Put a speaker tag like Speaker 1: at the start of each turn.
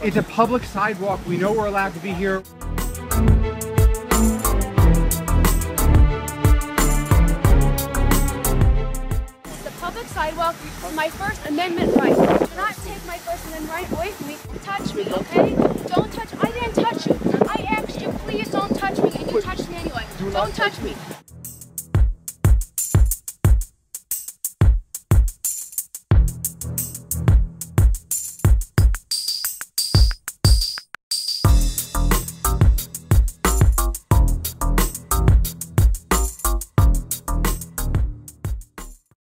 Speaker 1: It's a public sidewalk. We know we're allowed to be here.
Speaker 2: The public sidewalk is my First Amendment right. Do not take my First Amendment right away from me. Touch me, okay? Don't touch. I didn't touch you. I asked you, please don't touch me, and you touched me anyway. Don't touch me.